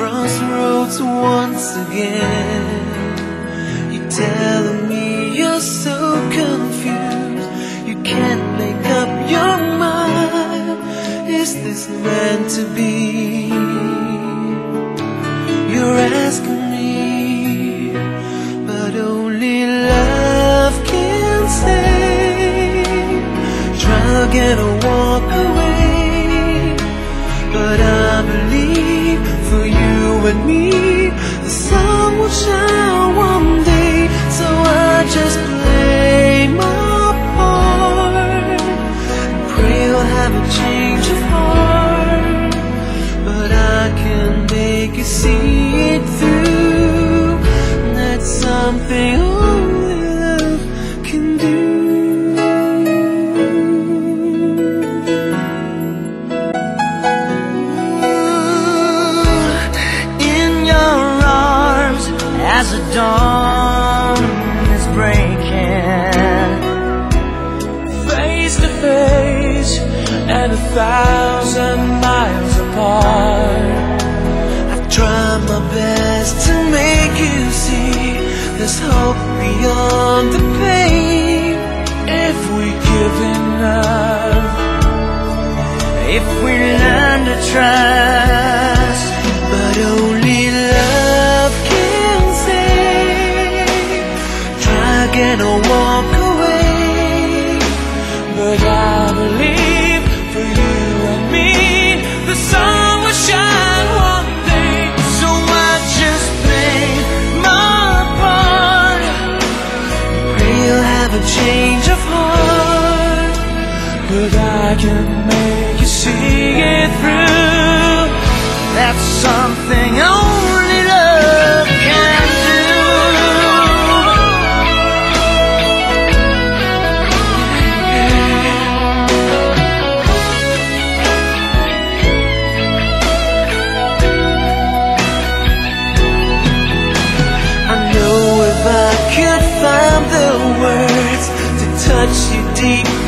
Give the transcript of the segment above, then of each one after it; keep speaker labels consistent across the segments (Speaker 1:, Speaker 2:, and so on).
Speaker 1: crossroads once again. You're telling me you're so confused, you can't make up your mind. Is this meant to be? You're asking me, but only love can say. Try again or walk away, but I and me, the sun will shine one day. So I just Or walk away. But I believe for you and me, the sun will shine one day. So I just play my part. Pray you'll have a change of heart. But I can you deep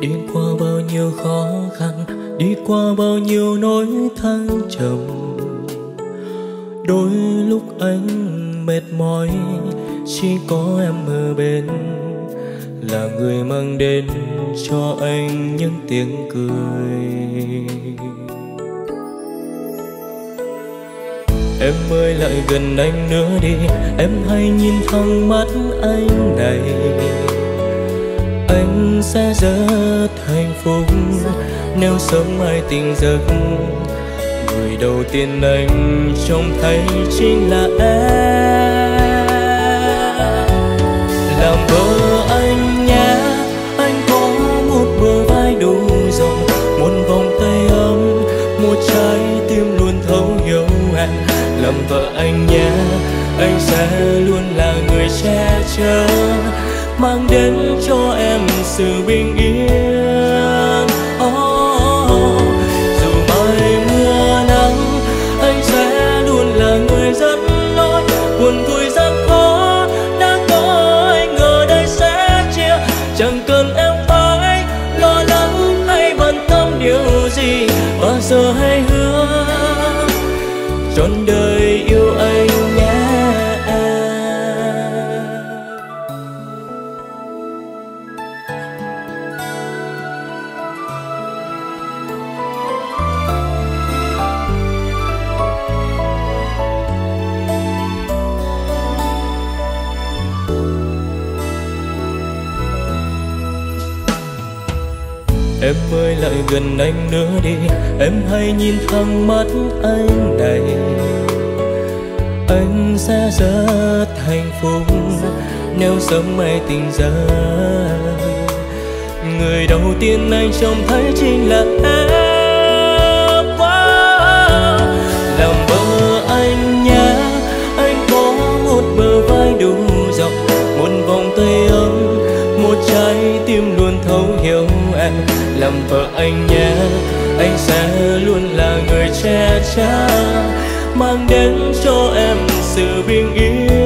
Speaker 2: đi qua bao nhiêu khó khăn, đi qua bao nhiêu nỗi thăng trầm. Đôi lúc anh mệt mỏi, chỉ có em ở bên. Là người mang đến cho anh những tiếng cười. Em ơi, lại gần anh nữa đi, em hãy nhìn thẳng mắt anh này anh sẽ rất hạnh phúc nếu sớm mai tình giấc. Người đầu tiên anh trông thấy chính là em. Làm vợ anh nhé, anh có một bờ vai đủ rộng, một vòng tay ấm, một trái tim luôn thấu hiểu em. Làm vợ anh nhé, anh sẽ luôn là người che chở mang đến cho em sự bình yên. Em ơi, lại gần anh nữa đi. Em hãy nhìn thẳng mắt anh này. Anh sẽ rất hạnh phúc Nếu sớm mai tình ra Người đầu tiên anh trông thấy chính là em. Làm bờ anh nhé. Anh có một bờ vai đủ rộng, Một vòng tay ấm, Một trái tim luôn thấu hiểu em làm vợ anh nhé. Anh sẽ luôn là người che chở, mang đến cho em sự bình yên.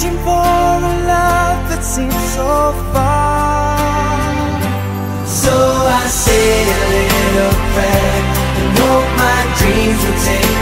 Speaker 3: searching for a love that seems so far. So I say a little prayer and hope my dreams will take.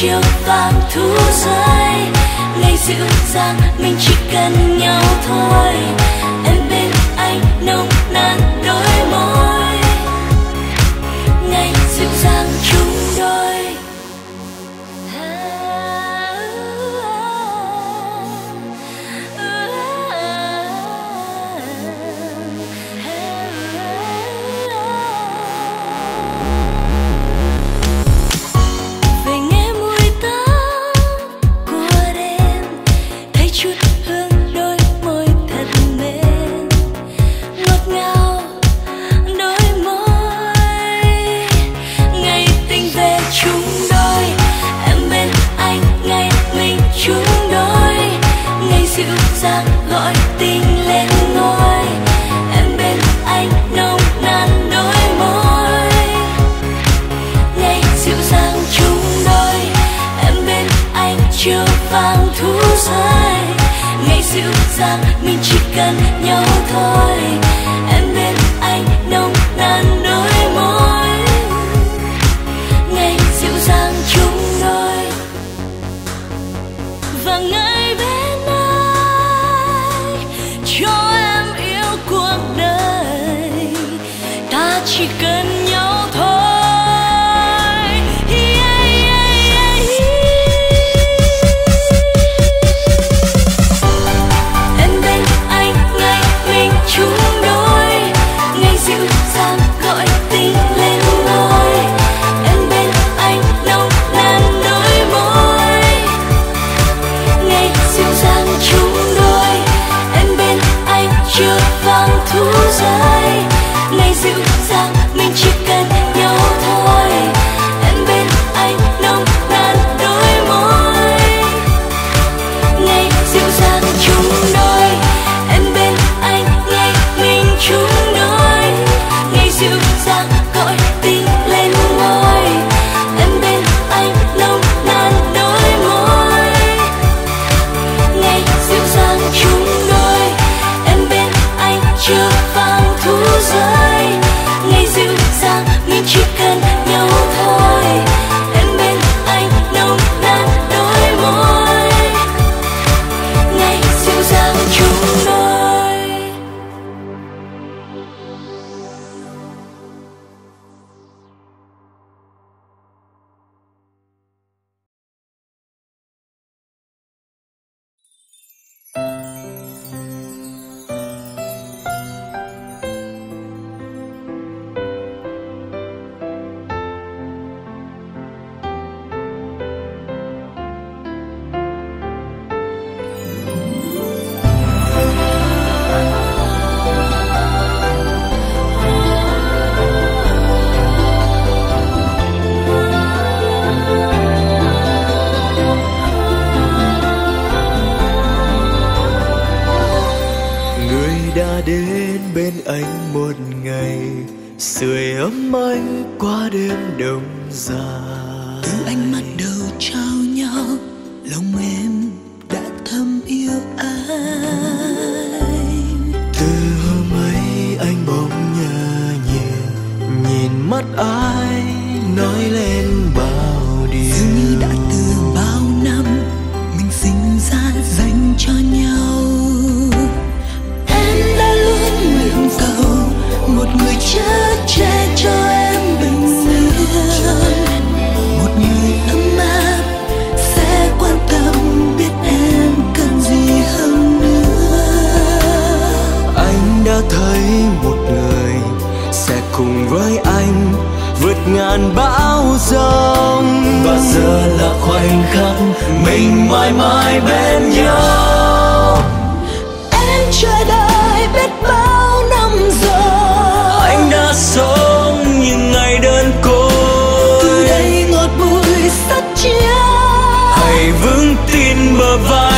Speaker 4: chiều vàng thu rơi. Ngày dịu dàng mình chỉ cần nhau thôi. Em bên anh nồng nàn đôi môi.
Speaker 5: đông dài. ngàn bão giông. Và giờ là khoảnh khắc mình mãi mãi bên nhau.
Speaker 4: Em chờ đợi biết bao năm rồi.
Speaker 5: Anh đã sống những ngày đơn côi.
Speaker 4: Từ đây ngọt bùi sắt chia.
Speaker 5: Hãy vững tin bờ vai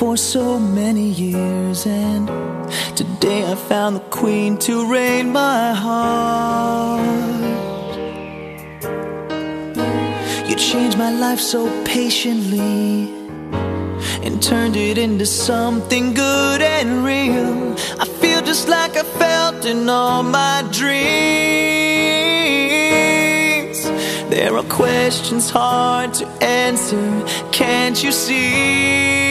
Speaker 6: for so many years, and today I found the queen to reign my heart. You changed my life so patiently and turned it into something good and real. I feel just like I felt in all my dreams. There are questions hard to answer, can't you see?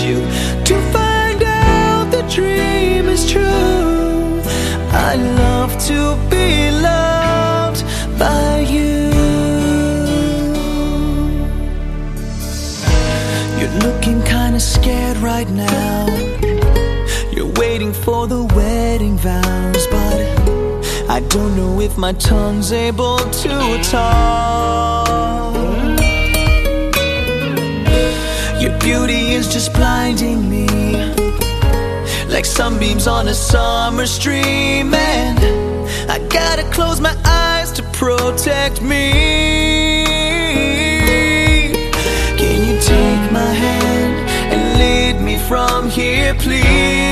Speaker 6: You to find out the dream is true. I love to be loved by you. You're looking kinda scared right now. You're waiting for the wedding vows, but I don't know if my tongue's able to talk. beauty is just blinding me. Like sunbeams on a summer stream And I gotta close my eyes to protect me. Can you take my hand and lead me from here please?